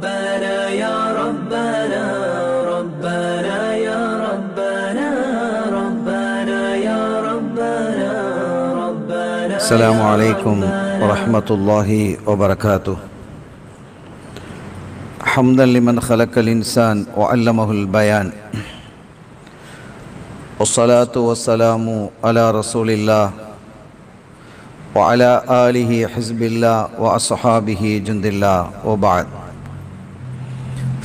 ربنا يا ربنا ربنا يا ربنا ربنا يا ربنا ربنا السلام عليكم ورحمة الله وبركاته. حمدا لمن خلق الإنسان وعلمه البيان. والصلاة والسلام على رسول الله وعلى آله حزب الله وأصحابه جند الله وبعد.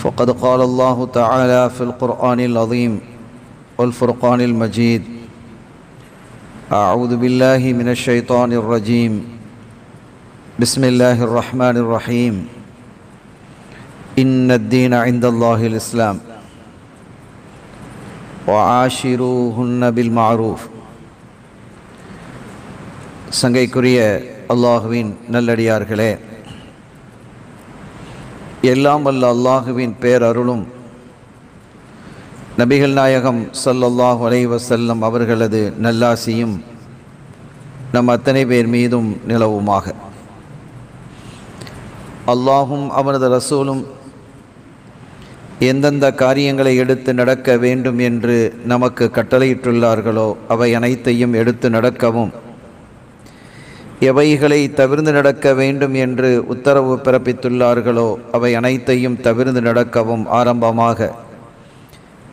فقد قال الله تعالى في القرآن العظيم والفرقان المجيد أعوذ بالله من الشيطان الرجيم بسم الله الرحمن الرحيم إن الدين عند الله الإسلام وعاشروهن بالمعروف சங்கைக்குரிய அல்லாஹுவின் நல்லடியார்களே எல்லாம் வல்ல அல்லாஹுவின் பேரருளும். நபிகள் நாயகம் சல்லல்லாஹ் அலைஹி செல்லம் அவர்களது நல்லாசியும் நம் அத்தனை பேர் மீதும் நிலவுமாக. அல்லாஹும் அவனது ரசூலும் எந்தெந்த காரியங்களை எடுத்து நடக்க வேண்டும் என்று நமக்கு கட்டளையிட்டுள்ளார்களோ அவை அனைத்தையும் எடுத்து நடக்கவும் எவைகளை தவிர்ந்து நடக்க வேண்டும் என்று உத்தரவு பிறப்பித்துள்ளார்களோ அவை அனைத்தையும் தவிர்ந்து நடக்கவும் ஆரம்பமாக.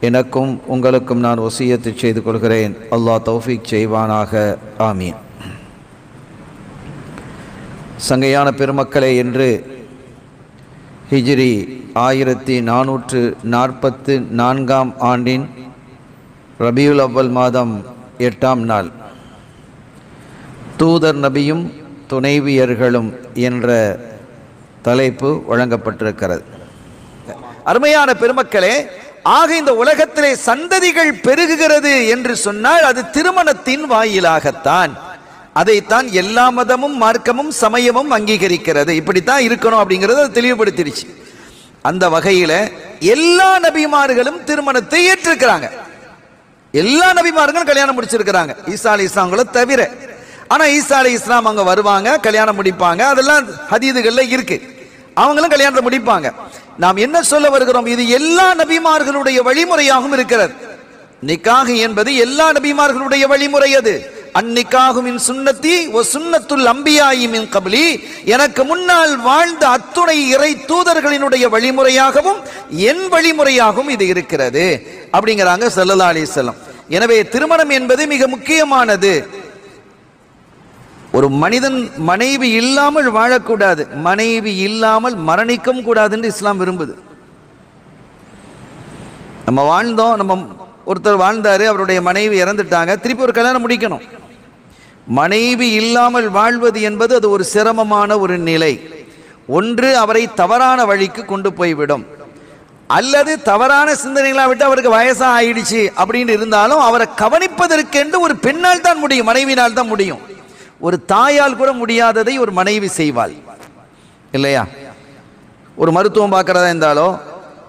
எனக்கும் உங்களுக்கும் நான் ஒசியத்து செய்து கொள்கிறேன். அல்லாஹ் தௌஃபிக் செய்வானாக. ஆமீன். சங்கையான பெருமக்களே என்று ஹிஜ்ரி ஆயிரத்தி நானூற்று நாற்பத்து நான்காம் ஆண்டின் ரபியுல் அவ்வல் மாதம் எட்டாம் நாள். தூதர் நபியும் துணைவியர்களும் என்ற தலைப்பு வழங்கப்பட்டிருக்கிறது. அருமையான பெருமக்களே ஆக இந்த உலகத்திலே சந்ததிகள் பெருகுகிறது என்று சொன்னால் அது திருமணத்தின் வாயிலாகத்தான். அதைத்தான் எல்லா மதமும் மார்க்கமும் சமயமும் அங்கீகரிக்கிறது. இப்படித்தான் இருக்கணும் அப்படிங்கிறது அது தெளிவுபடுத்திடுச்சு. அந்த வகையில எல்லா நபிமார்களும் திருமணத்தை ஏற்றிருக்கிறாங்க. எல்லா நபிமார்களும் கல்யாணம் முடிச்சிருக்கிறாங்க. ஈசா அலி இஸ்லாம்களை தவிர. ஆனா ஈசா அலி இஸ்லாம் அங்க வருவாங்க கல்யாணம் முடிப்பாங்க. அதெல்லாம் ஹதீதுகள்ல இருக்கு. அவங்களும் கல்யாணத்தை முடிப்பாங்க. நாம் என்ன சொல்ல வருகிறோம்? இது எல்லா நபிமார்களுடைய வழிமுறையாகவும் இருக்கிறது. நிக்காக என்பது எல்லா நபிமார்களுடைய வழிமுறை அது. அந்நிக்காகுமின் சுன்னத்தி ஓ சுண்ணத்துள் அம்பியாயிமின் கபலி. எனக்கு முன்னால் வாழ்ந்த அத்துணை இறை தூதர்களினுடைய வழிமுறையாகவும் என் வழிமுறையாகவும் இது இருக்கிறது. அப்படிங்கிறாங்க சல்லல்லா அலிசல்லம் எனவே திருமணம் என்பது மிக முக்கியமானது. ஒரு மனிதன் மனைவி இல்லாமல் வாழக்கூடாது. மனைவி இல்லாமல் மரணிக்கவும் கூடாதுன்னு இஸ்லாம் விரும்புது. நம்ம வாழ்ந்தோம் நம்ம ஒருத்தர் வாழ்ந்தாரு அவருடைய மனைவி இறந்துட்டாங்க திருப்பி ஒரு கல்யாணம் முடிக்கணும். மனைவி இல்லாமல் வாழ்வது என்பது அது ஒரு சிரமமான ஒரு நிலை. ஒன்று அவரை தவறான வழிக்கு கொண்டு போய்விடும். அல்லது தவறான சிந்தனைகளாக விட்டு அவருக்கு வயசாக ஆயிடுச்சு அப்படின்னு இருந்தாலும் அவரை கவனிப்பதற்கென்று ஒரு பெண்ணால் தான் முடியும் மனைவினால் தான் முடியும். ஒரு தாயால் கூட முடியாததை ஒரு மனைவி செய்வாள். இல்லையா? ஒரு மருத்துவம் பார்க்கறதா இருந்தாலோ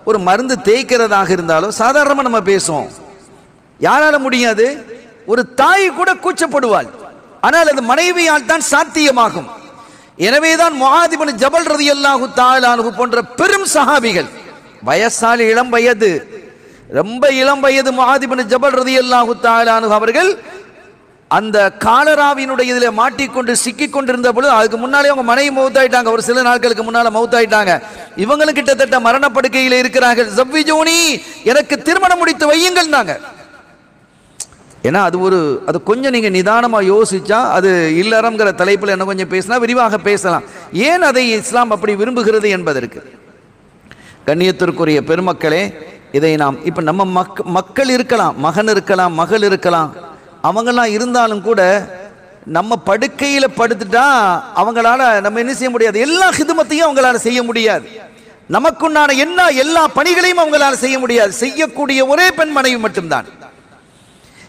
ஒரு மருந்து தேய்க்கிறதாக இருந்தாலோ சாதாரணமாக நம்ம பேசுவோம். யாரால முடியாது? ஒரு தாய் கூட கூச்சப்படுவாள். ஆனால் அது மனைவியால் தான் சாத்தியமாகும். எனவேதான் மகாதிபன் ஜபல் ரதி அல்லாஹு தாலானு போன்ற பெரும் சஹாபிகள் வயசால் இளம் வயது ரொம்ப இளம் வயது மகாதிபன் ஜபல் ரதி அல்லாஹு தாலானு அவர்கள் அந்த காலராவினுடைய இதில் மாட்டிக்கொண்டு சிக்கி கொண்டிருந்த பொழுது அதுக்கு முன்னாலே அவங்க மனைவி மௌத்தாயிட்டாங்க. ஒரு சில நாட்களுக்கு முன்னால மௌத்தாயிட்டாங்க. இவங்களும் கிட்டத்தட்ட மரணப்படுக்கையில் இருக்கிறார்கள். ஜவ்விஜோனி எனக்கு திருமணம் முடித்து வையுங்கள் நாங்க ஏன்னா அது ஒரு அது கொஞ்சம் நீங்க நிதானமா யோசிச்சா அது இல்லறங்கிற தலைப்பில் என்ன கொஞ்சம் பேசினா விரிவாக பேசலாம். ஏன் அதை இஸ்லாம் அப்படி விரும்புகிறது என்பதற்கு? கண்ணியத்திற்குரிய பெருமக்களே இதை நாம் இப்போ நம்ம மக் மக்கள் இருக்கலாம் மகன் இருக்கலாம் மகள் இருக்கலாம். அவங்கெல்லாம் இருந்தாலும் கூட நம்ம படுக்கையில் படுத்துட்டா அவங்களால நம்ம என்ன செய்ய முடியாது? எல்லா ஹிதுமத்தையும் அவங்களால செய்ய முடியாது. நமக்குண்டான என்ன எல்லா பணிகளையும் அவங்களால செய்ய முடியாது. செய்யக்கூடிய ஒரே பெண் மனைவி மட்டும்தான்.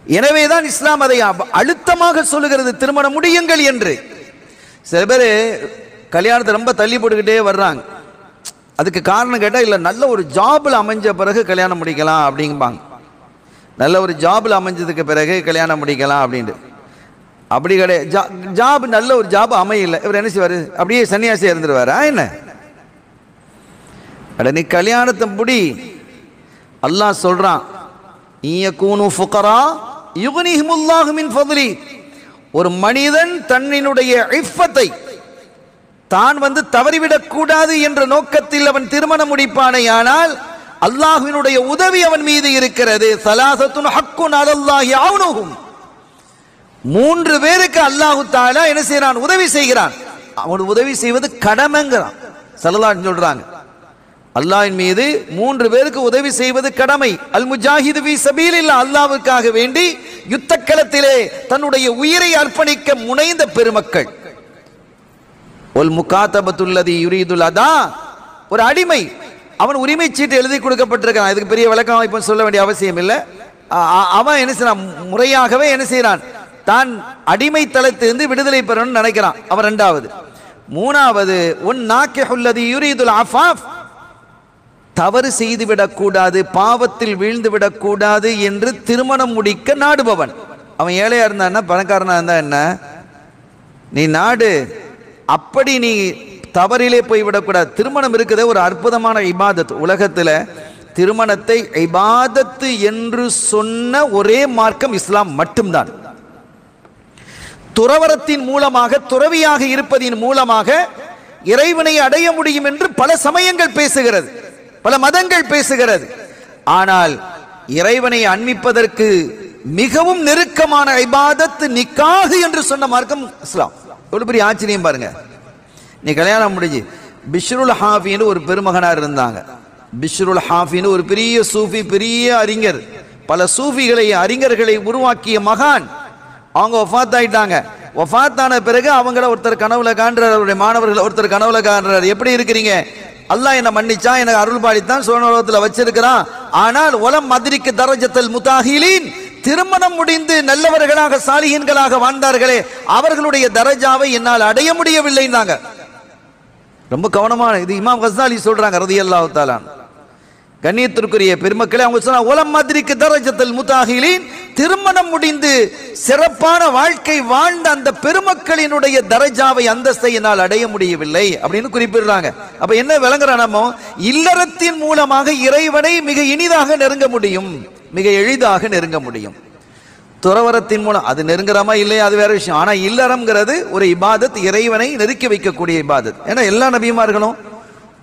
எனவேதான் இஸ்லாம் அதை அழுத்தமாக சொல்லுகிறது. திருமணம் முடியுங்கள் என்று. சில பேர் கல்யாணத்தை ரொம்ப தள்ளி போட்டுக்கிட்டே வர்றாங்க. அதுக்கு காரணம் கேட்டால் இல்லை நல்ல ஒரு ஜாபில் அமைஞ்ச பிறகு கல்யாணம் முடிக்கலாம் அப்படிம்பாங்க. நல்ல ஒரு ஜாபில் அமைஞ்சதுக்கு பிறகு கல்யாணம் முடிக்கலாம் அப்படின்ட்டு. அப்படி கிடையாது ஜா ஜாப் நல்ல ஒரு ஜாப் அமையல. இவர் என்ன செய்வார்? அப்படியே சன்னியாசி இருந்துருவாரா. என்ன? அட நீ கல்யாணத்தை முடி. அல்லாஹ் சொல்றான் கூனு ஃபுக்கரா யுகனிஹிமுல்லாஹு மின் ஃபதுலி. ஒரு மனிதன் தன்னினுடைய இஃபத்தை தான் வந்து தவறிவிடக்கூடாது என்ற நோக்கத்தில் அவன் திருமணம் முடிப்பானேயானால் அல்லாஹுவினுடைய உதவி அவன் மீது இருக்கிறது. சலாசத்துன் ஹக்குன் அதல்லாஹி அவுனுஹும் மூன்று பேருக்கு அல்லாஹு தாலா என்ன செய்யறான் உதவி செய்கிறான். அவன் உதவி செய்வது கடமைங்கிறான். சல்லல்லாஹு சொல்றாங்க. அல்லாஹின் மீது மூன்று பேருக்கு உதவி செய்வது கடமை. அல் முஜாஹிது ஃபீ சபீலில்லா அல்லாவுக்காக வேண்டி யுத்த களத்திலே தன்னுடைய உயிரை அர்ப்பணிக்க முனைந்த பெருமக்கள். ஒல் முகாத்தபத்துல்லதி யுரீதுல் அதா. ஒரு அடிமை அவன் உரிமை சீட்டு எழுதி கொடுக்கப்பட்டிருக்கான். இதுக்கு பெரிய விளக்கம் இப்போ சொல்ல வேண்டிய அவசியம் இல்லை. அவன் என்ன செய்யறான் முறையாகவே என்ன செய்யறான் தான் அடிமை தளத்திலிருந்து விடுதலை பெறணும்னு நினைக்கிறான். அவன் ரெண்டாவது. மூணாவது உன் நாக்கிஹுல்லதி யுரீதுல் அஃபாஃப். தவறு செய்து விடக்கூடாது பாவத்தில் வீழ்ந்து விடக்கூடாது என்று திருமணம் முடிக்க நாடுபவன். அவன் ஏழையா இருந்தான்னா பணக்காரனா இருந்தா என்ன? நீ நாடு. அப்படி நீ தவறிலே போய் விடக்கூடாது திருமணம் இருக்குது ஒரு அற்புதமான இபாதத். உலகத்துல திருமணத்தை இபாதத்து என்று சொன்ன ஒரே மார்க்கம் இஸ்லாம் மட்டும்தான். துறவரத்தின் மூலமாக துறவியாக இருப்பதின் மூலமாக இறைவனை அடைய முடியும் என்று பல சமயங்கள் பேசுகிறது. பல மதங்கள் பேசுகிறது. ஆனால் இறைவனை அன்மிப்பதற்கு மிகவும் நெருக்கமான ஐபாதத்து நிக்காகு என்று சொன்ன மார்க்கம் இஸ்லாம். எவ்வளவு பெரிய ஆச்சரியம் பாருங்க. நீ கல்யாணம் முடிஞ்சு பிஷ்ருல் ஹாஃபின்னு ஒரு பெருமகனார் இருந்தாங்க. பிஷ்ருல் ஹாஃபின்னு ஒரு பெரிய சூஃபி பெரிய அறிஞர். பல சூஃபிகளை அறிஞர்களை உருவாக்கிய மகான். அவங்க ஒஃபாத் ஆயிட்டாங்க ஒஃபாத் ஆன பிறகு அவங்கள ஒருத்தர் கனவுல காண்றார் அவருடைய மாணவர்கள் ஒருத்தர் கனவுல காண்றார். எப்படி இருக்கிறீங்க? அல்லாஹ் என்ன மன்னிச்சா எனக்கு அருள் பாலித்தான் சோனோலகத்தில் வச்சிருக்கிறான். ஆனால் உலம் மதுரிக்கு தரஜத்தல் முதாகிலின் திருமணம் முடிந்து நல்லவர்களாக சாலிகன்களாக வாழ்ந்தார்களே அவர்களுடைய தரஜாவை என்னால் அடைய முடியவில்லைன்னாங்க. ரொம்ப கவனமான இது இமாம் சொல்கிறாங்க சொல்றாங்க ரதியல்லாஹு தாலான் கண்ணியத்திற்குரிய பெருமக்களே அவங்க சொன்னா உலம் மாதிரிக்கு தரஜத்தில் முத்தாகிலின்? திருமணம் முடிந்து சிறப்பான வாழ்க்கை வாழ்ந்த அந்த பெருமக்களினுடைய தரஜாவை அந்தஸ்தை என்னால் அடைய முடியவில்லை அப்படின்னு குறிப்பிடுறாங்க. அப்ப என்ன விளங்குற நம்ம? இல்லறத்தின் மூலமாக இறைவனை மிக இனிதாக நெருங்க முடியும் மிக எளிதாக நெருங்க முடியும். துறவரத்தின் மூலம் அது நெருங்குறமா இல்லையா? அது வேற விஷயம். ஆனா இல்லறம்ங்கிறது ஒரு இபாதத் இறைவனை நெருக்கி வைக்கக்கூடிய இபாதத். ஏன்னா எல்லா நபிமார்களும்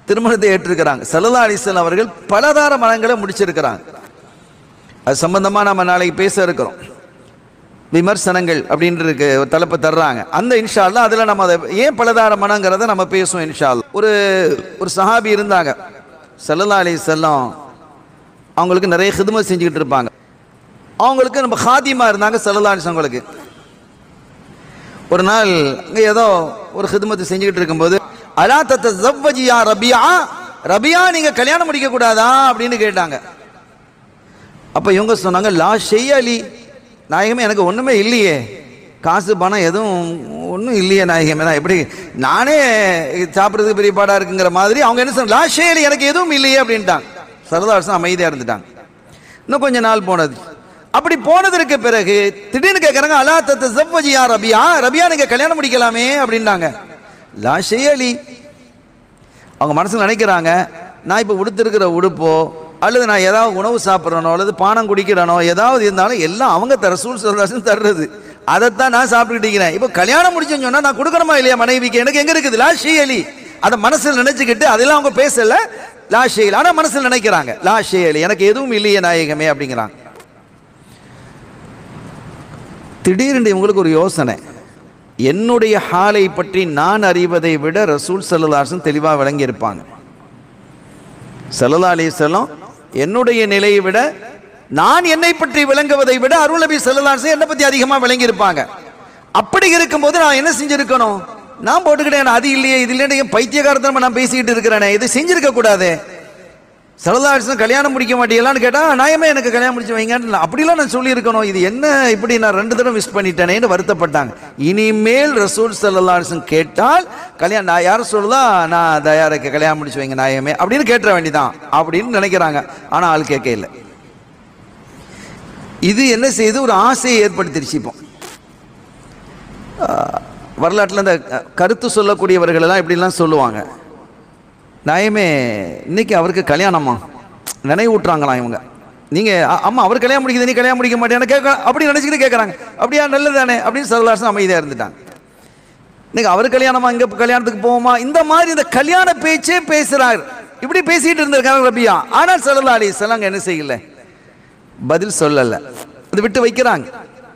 திருமணத்தை ஏற்றிருக்கிறாங்க. சல்லா அலிஸ்லாம் அவர்கள் பலதார மனங்களை முடிச்சிருக்கிறாங்க. அது சம்பந்தமா நம்ம நாளைக்கு பேச இருக்கிறோம். விமர்சனங்கள் அப்படின்றது ஒரு தலைப்பு தர்றாங்க. அந்த இன்ஷால் தான் அதில் நம்ம அதை ஏன் பலதார மனங்கிறத நம்ம பேசுவோம் இன்ஷால் ஒரு ஒரு சஹாபி இருந்தாங்க. சல்லா அலி செல்லம் அவங்களுக்கு நிறைய ஹிதுமை செஞ்சுக்கிட்டு இருப்பாங்க. அவங்களுக்கு நம்ம ஹாதிமா இருந்தாங்க சல்லல்லா அவங்களுக்கு. ஒரு நாள் அங்கே ஏதோ ஒரு ஹிதமத்தை செஞ்சுக்கிட்டு இருக்கும்போது அலா தத்த ஜவ்வஜியா ரபியா? ரபியா நீங்க கல்யாணம் முடிக்க கூடாதா அப்படின்னு கேட்டாங்க. அப்ப இவங்க சொன்னாங்க லா ஷெய் அலி நாயகமே எனக்கு ஒண்ணுமே இல்லையே. காசு பணம் எதுவும் ஒன்றும் இல்லையே நாயகமே. நான் எப்படி நானே சாப்பிட்றதுக்கு பெரிய பாடாக இருக்குங்கிற மாதிரி அவங்க என்ன சொன்னாங்க லா ஷெய் அலி எனக்கு எதுவும் இல்லையே அப்படின்ட்டாங்க. சரதாசன் அமைதியாக இருந்துட்டாங்க. இன்னும் கொஞ்ச நாள் போனது. அப்படி போனதற்கு பிறகு திடீர்னு கேட்கறாங்க அலா தத்து ஜவ்வஜியா ரபியா? ரபியா நீங்க கல்யாணம் முடிக்கலாமே அப்படின்னாங்க. லா ஷெய் அலி அவங்க மனசுல நினைக்கிறாங்க நான் இப்போ உடுத்திருக்கிற உடுப்போ அல்லது நான் ஏதாவது உணவு சாப்பிட்றனோ அல்லது பானம் குடிக்கிறனோ ஏதாவது இருந்தாலும் எல்லாம் அவங்க தர சூழ் சல்லாசன் தர்றது. அதைத்தான் நான் சாப்பிட்டுக்கிட்டு இருக்கிறேன் இப்போ கல்யாணம் முடிச்சேன்னு சொன்னால் நான் கொடுக்கணுமா இல்லையா மனைவிக்கு? எனக்கு எங்கே இருக்குது? லா ஷீ அலி அதை மனசில் நினச்சிக்கிட்டு அதெல்லாம் அவங்க பேசலை லா ஷே அலி ஆனால் மனசில் நினைக்கிறாங்க லா ஷே அலி எனக்கு எதுவும் இல்லையே நாயகமே அப்படிங்கிறாங்க. திடீரென்று இவங்களுக்கு ஒரு யோசனை. என்னுடைய ஹாலை பற்றி நான் அறிவதை விட ரசூல் சல்லல்லாசன் தெளிவாக விளங்கியிருப்பாங்க. சல்லல்லா அலிசல்லாம் என்னுடைய நிலையை விட நான் என்னை பற்றி விளங்குவதை விட அருள் நபி சல்லல்லாசன் என்னை பற்றி அதிகமாக விளங்கியிருப்பாங்க. அப்படி இருக்கும்போது நான் என்ன செஞ்சிருக்கணும்? நான் போட்டுக்கிட்டேன் அது இல்லையே இது இல்லையே நம்ம நான் பேசிக்கிட்டு இருக்கிறேனே இது செஞ்சிருக்க கூடாதே சரதாரிசன் கல்யாணம் முடிக்க மாட்டீங்களான்னு கேட்டா நாயமே எனக்கு கல்யாணம் முடிச்சு வைங்கன்னு அப்படிலாம் நான் சொல்லியிருக்கணும். இது என்ன இப்படி நான் ரெண்டு தடவை மிஸ் பண்ணிட்டேனேன்னு வருத்தப்பட்டாங்க. இனிமேல் ரசூல் சல்லாஹன் கேட்டால் கல்யாணம் நான் யாரும் சொல்லுதா நான் தயாரிக்க கல்யாணம் முடிச்சு வைங்க நாயமே அப்படின்னு கேட்டுற வேண்டிதான் அப்படின்னு நினைக்கிறாங்க. ஆனால் ஆள் கேட்க இல்லை. இது என்ன செய்யுது ஒரு ஆசையை ஏற்படுத்திடுச்சு இப்போ. வரலாற்றில் இந்த கருத்து சொல்லக்கூடியவர்கள் எல்லாம் இப்படிலாம் சொல்லுவாங்க. நயமே இன்னைக்கு அவருக்கு கல்யாணமா நினைவூட்டுறாங்களாம் இவங்க. நீங்கள் அம்மா அவர் கல்யாணம் முடிக்குது நீ கல்யாணம் முடிக்க மாட்டேன்னு கேட்க அப்படி நினச்சிக்கிட்டு கேட்குறாங்க அப்படியா நல்லதானே அப்படின்னு சரலாசன் அமைதியாக இருந்துட்டாங்க. இன்னைக்கு அவர் கல்யாணமா இங்கே கல்யாணத்துக்கு போவோமா? இந்த மாதிரி இந்த கல்யாண பேச்சே பேசுகிறார் இப்படி பேசிகிட்டு இருந்திருக்காங்க ரபியா. ஆனால் சல்லா அலி என்ன செய்யல? பதில் சொல்லலை. அது விட்டு வைக்கிறாங்க.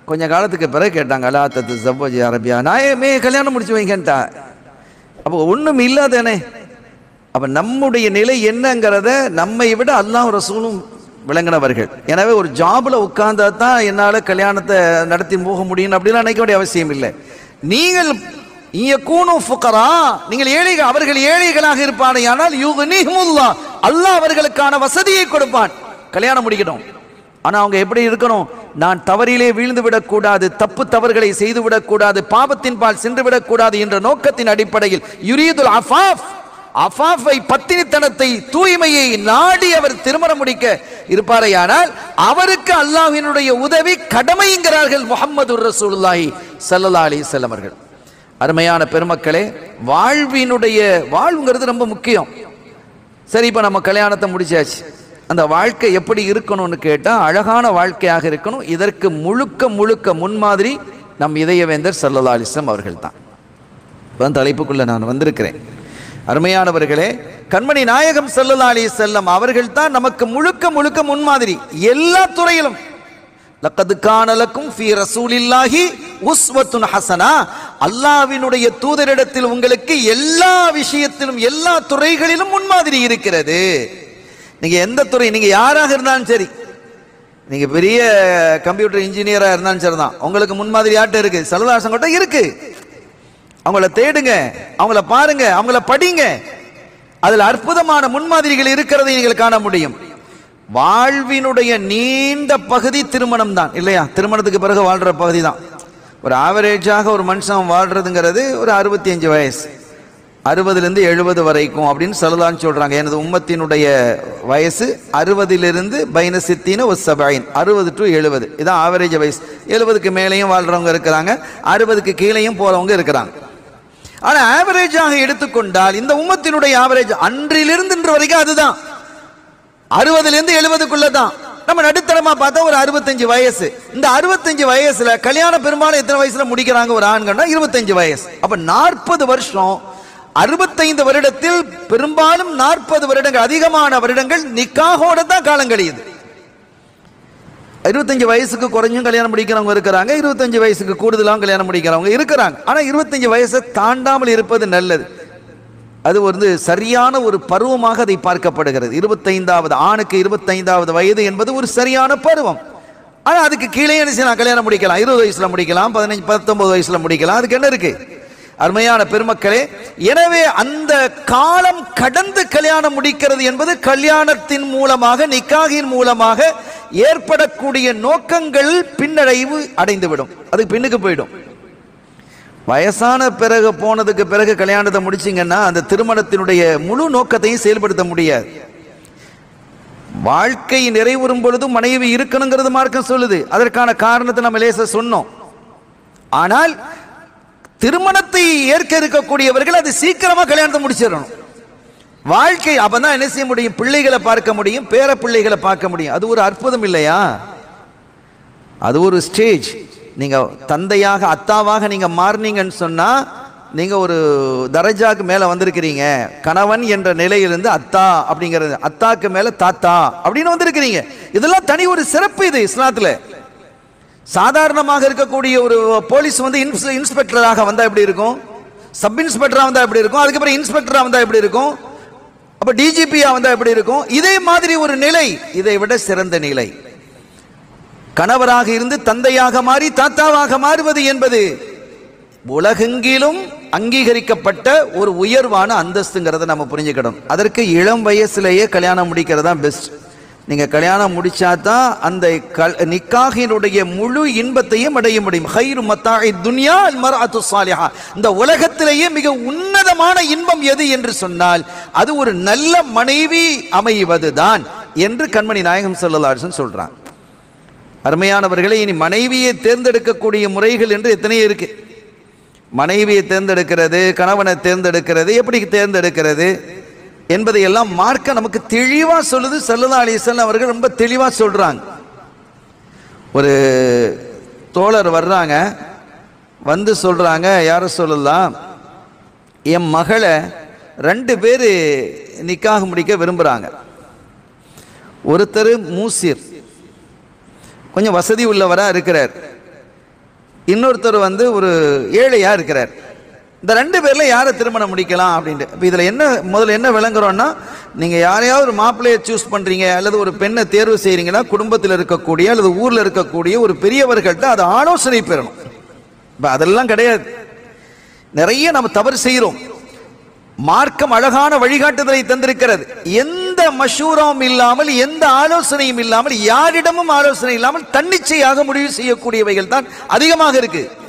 கொஞ்சம் காலத்துக்கு பிறகு கேட்டாங்க அலா தத்து சப்போஜி அரபியா நாயமே கல்யாணம் முடிச்சு வைங்கன்ட்டா. அப்போ ஒன்றும் இல்லாதானே அப்போ நம்முடைய நிலை என்னங்கிறத நம்மை விட அல்லாஹ் ரசூலும் விளங்கினவர்கள். எனவே ஒரு ஜாபில் உட்கார்ந்தா தான் என்னால் கல்யாணத்தை நடத்தி போக முடியும் அப்படிலாம் நினைக்க வேண்டிய அவசியம் இல்லை. நீங்கள் கூணும் ஃபுக்கரா நீங்கள் ஏழைகள் அவர்கள் ஏழைகளாக இருப்பானே ஆனால் யுகனிஹுமுல்லா அல்லாஹ் அவர்களுக்கான வசதியை கொடுப்பான். கல்யாணம் முடிக்கணும் ஆனால் அவங்க எப்படி இருக்கணும்? நான் தவறிலே வீழ்ந்து விடக்கூடாது தப்பு தவறுகளை செய்து விடக்கூடாது பால் சென்று விடக்கூடாது என்ற நோக்கத்தின் அடிப்படையில் யுரீதுல் அஃபாஃப் அஃபாஃபை பத்தினித்தனத்தை தூய்மையை நாடி அவர் திருமணம் முடிக்க இருப்பாரையானால் அவருக்கு அல்லாஹினுடைய உதவி கடமைங்கிறார்கள் முகமது ரசூலுல்லாஹி சல்லா அலி செல்லமர்கள் அருமையான பெருமக்களே வாழ்வினுடைய வாழ்வுங்கிறது ரொம்ப முக்கியம். சரி இப்போ நம்ம கல்யாணத்தை முடிச்சாச்சு. அந்த வாழ்க்கை எப்படி இருக்கணும்னு கேட்டால் அழகான வாழ்க்கையாக இருக்கணும். இதற்கு முழுக்க முழுக்க முன்மாதிரி நம் இதயவேந்தர் சல்லல்லா அலிஸ்லாம் அவர்கள் தான் இப்போ தலைப்புக்குள்ள நான் வந்திருக்கிறேன். அருமையானவர்களே கண்மணி நாயகம் சல்லல்லா அலி செல்லம் அவர்கள் தான் நமக்கு முழுக்க முழுக்க முன்மாதிரி எல்லா துறையிலும். லக்கது காணலக்கும் ஃபி ரசூலில்லாஹி உஸ்வத்துன் ஹசனா. அல்லாவினுடைய தூதரிடத்தில் உங்களுக்கு எல்லா விஷயத்திலும் எல்லா துறைகளிலும் முன்மாதிரி இருக்கிறது. நீங்கள் எந்த துறை நீங்கள் யாராக இருந்தாலும் சரி நீங்கள் பெரிய கம்ப்யூட்டர் இன்ஜினியராக இருந்தாலும் சரி தான் உங்களுக்கு முன்மாதிரி ஆட்டம் இருக்குது சலதாசன் இருக்குது அவங்கள தேடுங்க அவங்கள பாருங்க அவங்கள படிங்க. அதில் அற்புதமான முன்மாதிரிகள் இருக்கிறதை நீங்கள் காண முடியும். வாழ்வினுடைய நீண்ட பகுதி திருமணம் தான் இல்லையா? திருமணத்துக்கு பிறகு வாழ்ற பகுதி தான். ஒரு ஆவரேஜாக ஒரு மனுஷன் வாழ்றதுங்கிறது ஒரு அறுபத்தி அஞ்சு வயசு. அறுபதுலேருந்து எழுபது வரைக்கும் அப்படின்னு சொல்லலான்னு சொல்கிறாங்க எனது உம்மத்தினுடைய வயசு அறுபதிலிருந்து பைன சித்தின ஒரு சபாயின் அறுபது டு எழுபது. இதான் ஆவரேஜ் வயசு. எழுபதுக்கு மேலேயும் வாழ்கிறவங்க இருக்கிறாங்க அறுபதுக்கு கீழேயும் போறவங்க இருக்கிறாங்க. ஆனா ஆவரேஜாக எடுத்துக்கொண்டால் இந்த உம்மத்தினுடைய ஆவரேஜ் அன்றிலிருந்து இன்று வரைக்கும் அதுதான். அறுபதுல இருந்து எழுபதுக்குள்ள தான் நம்ம நடுத்தரமா பார்த்தா ஒரு அறுபத்தஞ்சு வயசு. இந்த அறுபத்தஞ்சு வயசுல கல்யாணம் பெரும்பாலும் எத்தனை வயசுல முடிக்கிறாங்க ஒரு ஆண்கள்னா இருபத்தஞ்சு வயசு. அப்ப நாற்பது வருஷம் அறுபத்தைந்து வருடத்தில் பெரும்பாலும் நாற்பது வருடங்கள் அதிகமான வருடங்கள் நிக்காகோட தான் காலம் கழியுது. இருபத்தஞ்சு வயசுக்கு குறைஞ்சும் கல்யாணம் முடிக்கிறவங்க இருக்கிறாங்க இருபத்தஞ்சு வயசுக்கு கூடுதலாகவும் கல்யாணம் முடிக்கிறவங்க இருக்கிறாங்க. ஆனால் இருபத்தஞ்சு வயசை தாண்டாமல் இருப்பது நல்லது. அது வந்து சரியான ஒரு பருவமாக அதை பார்க்கப்படுகிறது. இருபத்தைந்தாவது ஆணுக்கு இருபத்தைந்தாவது வயது என்பது ஒரு சரியான பருவம். ஆனால் அதுக்கு கீழே என்ன செய்யலாம் கல்யாணம் முடிக்கலாம். இருபது வயசில் முடிக்கலாம் பதினஞ்சு பத்தொம்பது வயசில் முடிக்கலாம். அதுக்கு என்ன இருக்குது அருமையான பெருமக்களே எனவே அந்த காலம் கடந்து கல்யாணம் முடிக்கிறது என்பது கல்யாணத்தின் மூலமாக நிக்காகின் மூலமாக ஏற்படக்கூடிய நோக்கங்கள் பின்னடைவு அடைந்துவிடும். அதுக்கு பின்னுக்கு போயிடும். வயசான பிறகு போனதுக்கு பிறகு கல்யாணத்தை முடிச்சிங்கன்னா அந்த திருமணத்தினுடைய முழு நோக்கத்தையும் செயல்படுத்த முடியாது. வாழ்க்கை நிறைவுறும் பொழுது மனைவி இருக்கணுங்கிறது மார்க்கம் சொல்லுது. அதற்கான காரணத்தை நம்ம லேச சொன்னோம். ஆனால் திருமணத்தை ஏற்க இருக்கக்கூடியவர்கள் அது சீக்கிரமா கல்யாணத்தை முடிச்சிடணும். வாழ்க்கை அப்பதான் என்ன செய்ய முடியும்? பிள்ளைகளை பார்க்க முடியும் பேர பிள்ளைகளை பார்க்க முடியும். அது ஒரு அற்புதம் இல்லையா? அது ஒரு ஸ்டேஜ் நீங்க தந்தையாக அத்தாவாக நீங்க மாறினீங்கன்னு சொன்னா நீங்க ஒரு தரஜாக்கு மேல வந்திருக்கிறீங்க. கணவன் என்ற நிலையிலிருந்து அத்தா அப்படிங்கிறது அத்தாக்கு மேல தாத்தா அப்படின்னு வந்திருக்கிறீங்க. இதெல்லாம் தனி ஒரு சிறப்பு இது இஸ்லாத்துல. சாதாரணமாக இருக்கக்கூடிய ஒரு போலீஸ் வந்து இன்ஸ்- இன்ஸ்பெக்டராக வந்தால் எப்படி இருக்கும்? சப் இன்ஸ்பெக்டராக வந்தால் எப்படி இருக்கும்? அதுக்கப்புறம் இன்ஸ்பெக்டராக வந்தால் எப்படி இருக்கும்? அப்போ டிஜிபியாக வந்தால் எப்படி இருக்கும்? இதே மாதிரி ஒரு நிலை இதை விட சிறந்த நிலை. கணவராக இருந்து தந்தையாக மாறி தாத்தாவாக மாறுவது என்பது உலகெங்கிலும் அங்கீகரிக்கப்பட்ட ஒரு உயர்வான அந்தஸ்துங்கிறத நம்ம புரிஞ்சுக்கணும். அதற்கு இளம் வயசுலேயே கல்யாணம் முடிக்கிறது தான் பெஸ்ட் நீங்க கல்யாணம் முடிச்சா தான் அந்த கல் நிக்காகினுடைய முழு இன்பத்தையும் அடைய முடியும். ஹைரு மத்தாஹி துன்யா அல் மர்அத்து இந்த உலகத்திலேயே மிக உன்னதமான இன்பம் எது என்று சொன்னால் அது ஒரு நல்ல மனைவி அமைவதுதான் என்று கண்மணி நாயகம் செல்லலாசன் சொல்கிறான் அருமையானவர்களே இனி மனைவியை தேர்ந்தெடுக்கக்கூடிய முறைகள் என்று எத்தனையோ இருக்கு. மனைவியை தேர்ந்தெடுக்கிறது கணவனை தேர்ந்தெடுக்கிறது எப்படி தேர்ந்தெடுக்கிறது? என்பதையெல்லாம் மார்க்க நமக்கு தெளிவாக சொல்லுது. சல்லல்லா அலிஸ்லாம் அவர்கள் ரொம்ப தெளிவாக சொல்கிறாங்க ஒரு தோழர் வர்றாங்க. வந்து சொல்கிறாங்க யாரை சொல்லலாம் என் மகளை ரெண்டு பேர் நிக்காக முடிக்க விரும்புகிறாங்க ஒருத்தர் மூசிர் கொஞ்சம் வசதி உள்ளவராக இருக்கிறார். இன்னொருத்தர் வந்து ஒரு ஏழையாக இருக்கிறார். இந்த ரெண்டு பேரில் யாரை திருமணம் முடிக்கலாம் அப்படின்ட்டு. இப்போ இதில் என்ன முதல்ல என்ன விளங்குறோன்னா நீங்கள் யாரையாவது ஒரு மாப்பிள்ளையை சூஸ் பண்ணுறீங்க அல்லது ஒரு பெண்ணை தேர்வு செய்கிறீங்கன்னா குடும்பத்தில் இருக்கக்கூடிய அல்லது ஊரில் இருக்கக்கூடிய ஒரு பெரியவர்கள்ட்ட அதை ஆலோசனை பெறணும். இப்போ அதெல்லாம் கிடையாது. நிறைய நம்ம தவறு செய்கிறோம் மார்க்கம் அழகான வழிகாட்டுதலை தந்திருக்கிறது. எந்த மஷூராவும் இல்லாமல் எந்த ஆலோசனையும் இல்லாமல் யாரிடமும் ஆலோசனை இல்லாமல் தன்னிச்சையாக முடிவு செய்யக்கூடியவைகள் தான் அதிகமாக இருக்குது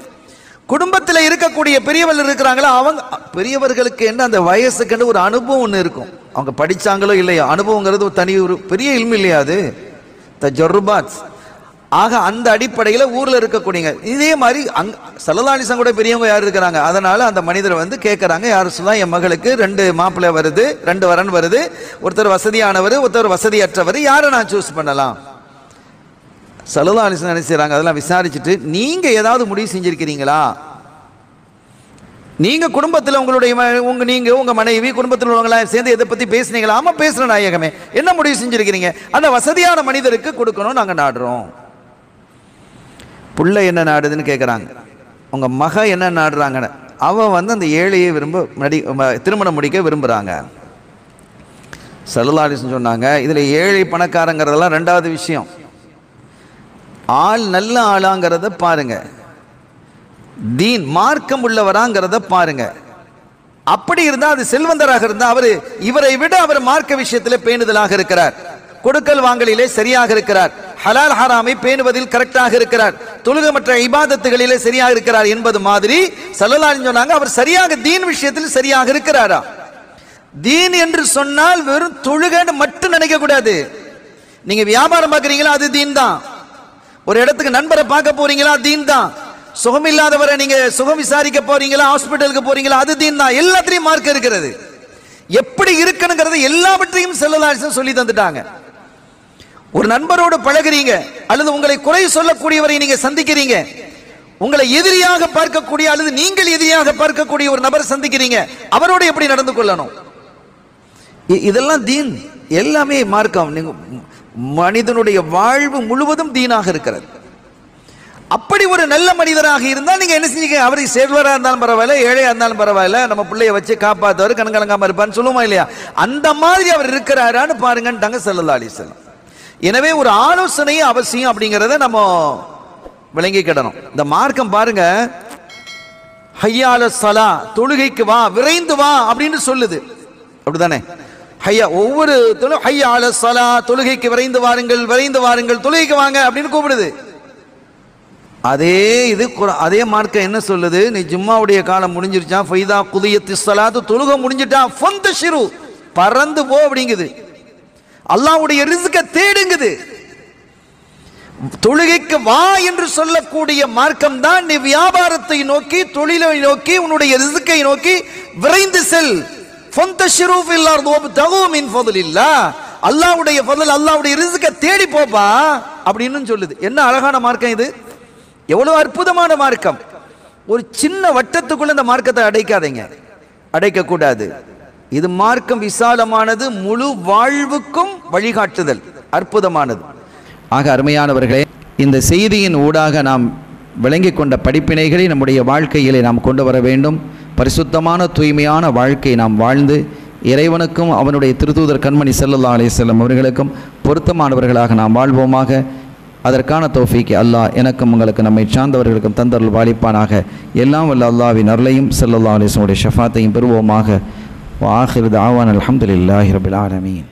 குடும்பத்தில் இருக்கக்கூடிய பெரியவர்கள் இருக்கிறாங்களோ? அவங்க பெரியவர்களுக்கு என்ன அந்த வயசுக்குன்னு ஒரு அனுபவம் ஒன்று இருக்கும். அவங்க படித்தாங்களோ இல்லையோ அனுபவங்கிறது ஒரு தனி ஒரு பெரிய இல்மு இல்லையா அது? த ஜொர்பாத் ஆக அந்த அடிப்படையில் ஊரில் இருக்கக்கூடியங்க. இதே மாதிரி அங் சலதானிசம் கூட பெரியவங்க யார் இருக்கிறாங்க? அதனால் அந்த மனிதர் வந்து கேட்குறாங்க யார் சொல்லலாம் என் மகளுக்கு ரெண்டு மாப்பிள்ளை வருது ரெண்டு வரன் வருது ஒருத்தர் வசதியானவர் ஒருத்தர் வசதியற்றவர் யாரை நான் சூஸ் பண்ணலாம்? சல்லதானிசம் நினைச்சாங்க அதெல்லாம் விசாரிச்சுட்டு நீங்கள் ஏதாவது முடிவு செஞ்சுருக்கிறீங்களா? நீங்கள் குடும்பத்தில் உங்களுடைய உங்கள் நீங்கள் உங்கள் மனைவி குடும்பத்தில் உள்ளவங்களாம் சேர்ந்து இதை பற்றி பேசுனீங்களா? ஆமாம் பேசுகிற நாயகமே. என்ன முடிவு செஞ்சுருக்கிறீங்க? அந்த வசதியான மனிதருக்கு கொடுக்கணும் நாங்கள் நாடுறோம். புள்ள என்ன நாடுதுன்னு கேட்குறாங்க உங்கள் மக என்ன நாடுறாங்கன்னு. அவன் வந்து அந்த ஏழையை விரும்ப நடி திருமணம் முடிக்க விரும்புகிறாங்க சலுலாடிசன் சொன்னாங்க இதில் ஏழை பணக்காரங்கிறதெல்லாம் ரெண்டாவது விஷயம். ஆள் நல்ல ஆளாங்கிறத பாருங்க. தீன் மார்க்கம் உள்ளவராங்கிறத பாருங்க. அப்படி இருந்தா அது செல்வந்தராக இருந்தா அவர் இவரை விட அவர் மார்க்க விஷயத்தில் பேணுதலாக இருக்கிறார். கொடுக்கல் வாங்கலிலே சரியாக இருக்கிறார். ஹலால் ஹராமை பேணுவதில் கரெக்டாக இருக்கிறார். தொழுகமற்ற இபாதத்துகளிலே சரியாக இருக்கிறார் என்பது மாதிரி சல்லலாலின் சொன்னாங்க அவர் சரியாக தீன் விஷயத்தில் சரியாக இருக்கிறாரா? தீன் என்று சொன்னால் வெறும் தொழுகன்னு மட்டும் நினைக்க கூடாது நீங்க வியாபாரம் பார்க்குறீங்களா அது தீன் தான். ஒரு இடத்துக்கு நண்பரை பார்க்க போறீங்களா? தீன் தான். சுகம் இல்லாதவரை நீங்க சுகம் விசாரிக்க போறீங்களா? ஹாஸ்பிட்டலுக்கு போறீங்களா? அது தீன் தான். எல்லாத்திலையும் மார்க் இருக்கிறது. எப்படி இருக்கணுங்கிறத எல்லாவற்றையும் செல்லலாசம் சொல்லி தந்துட்டாங்க. ஒரு நண்பரோடு பழகுறீங்க அல்லது உங்களை குறை சொல்லக்கூடியவரை நீங்க சந்திக்கிறீங்க உங்களை எதிரியாக பார்க்கக்கூடிய அல்லது நீங்கள் எதிரியாக பார்க்கக்கூடிய ஒரு நபரை சந்திக்கிறீங்க அவரோடு எப்படி நடந்து கொள்ளணும்? இ- இதெல்லாம் தீன். எல்லாமே மார்க்கம் நீங்க மனிதனுடைய வாழ்வு முழுவதும் தீனாக இருக்கிறது. அப்படி ஒரு நல்ல மனிதராக இருந்தால் நீங்க என்ன செஞ்சீங்க அவர் செல்வராக இருந்தாலும் பரவாயில்ல ஏழையா இருந்தாலும் பரவாயில்ல நம்ம பிள்ளைய வச்சு காப்பாற்றுவார் கண்கலங்காம இருப்பான்னு சொல்லுவோமா இல்லையா? அந்த மாதிரி அவர் இருக்கிறாரான்னு பாருங்கன்ட்டாங்க சல்லல்லா அலிஸ்லாம் எனவே ஒரு ஆலோசனை அவசியம் அப்படிங்கிறத நம்ம விளங்கிக்கிடணும் இந்த மார்க்கம் பாருங்க ஹையால சலா தொழுகைக்கு வா விரைந்து வா அப்படின்னு சொல்லுது. அப்படிதானே ஹையா ஒவ்வொரு ஹையா அல சலா தொழுகைக்கு விரைந்து வாருங்கள் விரைந்து வாருங்கள் தொழுகைக்கு வாங்க அப்படின்னு கூப்பிடுது. அதே இது அதே மார்க்கம் என்ன சொல்லுது? நீ ஜும்மாவுடைய காலம் முடிஞ்சிருச்சான் ஃபைதா குதியத்து சலாத்து தொழுகை முடிஞ்சிட்டான் ஃபந்த ஷிரு பறந்து போ அப்படிங்குது. அல்லாவுடைய ரிஸ்க தேடுங்குது. தொழுகைக்கு வா என்று சொல்லக்கூடிய மார்க்கம் தான் நீ வியாபாரத்தை நோக்கி தொழிலை நோக்கி உன்னுடைய ரிசுக்கை நோக்கி விரைந்து செல். ஃபந்தஷிரு ஃபில் அர்தி வப்தகு மின் இல்ல அல்லாஹ்வுடைய ஃபضல் அல்லாஹ்வுடைய ரிஸ்கை தேடி போப்பா அப்படின்னு சொல்லுது. என்ன அழகான மார்க்கம் இது? எவ்வளவு அற்புதமான மார்க்கம். ஒரு சின்ன வட்டத்துக்குள்ள இந்த மார்க்கத்தை அடைக்காதீங்க. அடைக்க கூடாது இது மார்க்கம் விசாலமானது முழு வாழ்வுக்கும் வழிகாட்டுதல். அற்புதமானது. ஆக அருமையானவர்களே இந்த செய்தியின் ஊடாக நாம் விளங்கிக் கொண்ட படிப்பினைகளை நம்முடைய வாழ்க்கையிலே நாம் கொண்டு வர வேண்டும். பரிசுத்தமான தூய்மையான வாழ்க்கை நாம் வாழ்ந்து இறைவனுக்கும் அவனுடைய திருத்தூதர் கண்மணி செல்லல்லா அலே செல்லம் அவர்களுக்கும் பொருத்தமானவர்களாக நாம் வாழ்வோமாக. அதற்கான தோஃபிக்கு அல்லாஹ் எனக்கும் உங்களுக்கு நம்மை சார்ந்தவர்களுக்கும் தந்தருள் வாழிப்பானாக எல்லாம் வல்ல அல்லாவின் அருளையும் செல்லல்லா அலைஹி ஷஃபாத்தையும் பெறுவோமாக. வாஹிர் தாவான் அலமதுல்லாஹி ரபில் ஆலமீன்.